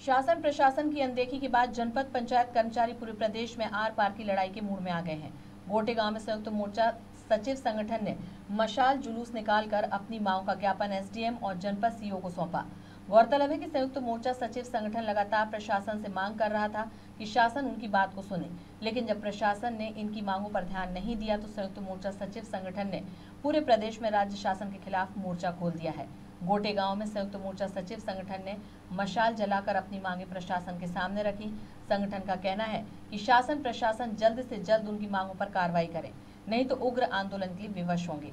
शासन प्रशासन की अनदेखी के बाद जनपद पंचायत कर्मचारी पूरे प्रदेश में आर पार की लड़ाई के मूड में आ गए हैं। गोटे गाँव में संयुक्त मोर्चा सचिव संगठन ने मशाल जुलूस निकालकर अपनी मांग का ज्ञापन एसडीएम और जनपद सीओ को सौंपा। गौरतलब है कि संयुक्त मोर्चा सचिव संगठन लगातार प्रशासन से मांग कर रहा था कि शासन उनकी बात को सुने, लेकिन जब प्रशासन ने इनकी मांगों पर ध्यान नहीं दिया तो संयुक्त मोर्चा सचिव संगठन ने पूरे प्रदेश में राज्य शासन के खिलाफ मोर्चा खोल दिया है। गोटे गाँव में संयुक्त मोर्चा सचिव संगठन ने मशाल जलाकर अपनी मांगे प्रशासन के सामने रखी। संगठन का कहना है कि शासन प्रशासन जल्द से जल्द उनकी मांगों पर कार्रवाई करे, नहीं तो उग्र आंदोलन के लिए विवश होंगे।